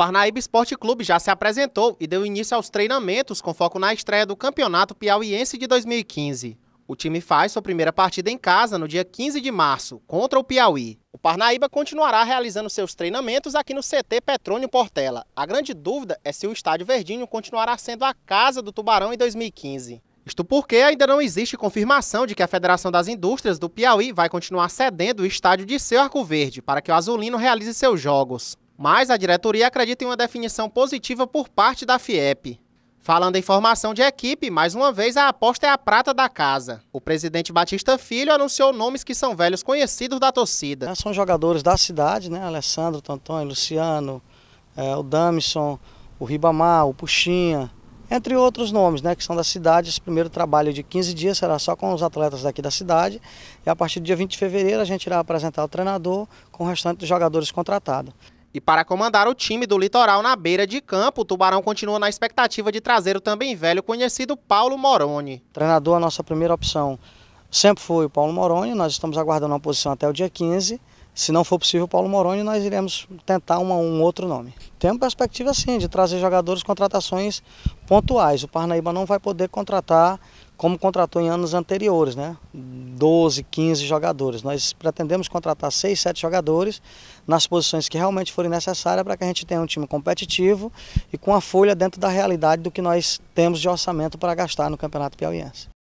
Parnaíba Esporte Clube já se apresentou e deu início aos treinamentos com foco na estreia do Campeonato Piauiense de 2015. O time faz sua primeira partida em casa no dia 15 de março, contra o Piauí. O Parnaíba continuará realizando seus treinamentos aqui no CT Petrônio Portela. A grande dúvida é se o Estádio Verdinho continuará sendo a casa do Tubarão em 2015. Isto porque ainda não existe confirmação de que a Federação das Indústrias do Piauí vai continuar cedendo o estádio de seu Arco Verde para que o Azulino realize seus jogos mas a diretoria acredita em uma definição positiva por parte da FIEP. Falando em formação de equipe, mais uma vez a aposta é a prata da casa. O presidente Batista Filho anunciou nomes que são velhos conhecidos da torcida. São jogadores da cidade, né? Alessandro, Tonton, Luciano, é, o Damison, o Ribamar, o Puxinha, entre outros nomes, né, que são da cidade. Esse primeiro trabalho de 15 dias será só com os atletas daqui da cidade. E a partir do dia 20 de fevereiro a gente irá apresentar o treinador com o restante dos jogadores contratados. E para comandar o time do Litoral na beira de campo, o Tubarão continua na expectativa de trazer o também velho conhecido Paulo Moroni. Treinador, a nossa primeira opção sempre foi o Paulo Moroni, nós estamos aguardando uma posição até o dia 15. Se não for possível o Paulo Moroni, nós iremos tentar uma, um outro nome. Temos perspectiva sim de trazer jogadores contratações pontuais. O Parnaíba não vai poder contratar como contratou em anos anteriores, né? 12, 15 jogadores. Nós pretendemos contratar 6, 7 jogadores nas posições que realmente forem necessárias para que a gente tenha um time competitivo e com a folha dentro da realidade do que nós temos de orçamento para gastar no Campeonato Piauiense.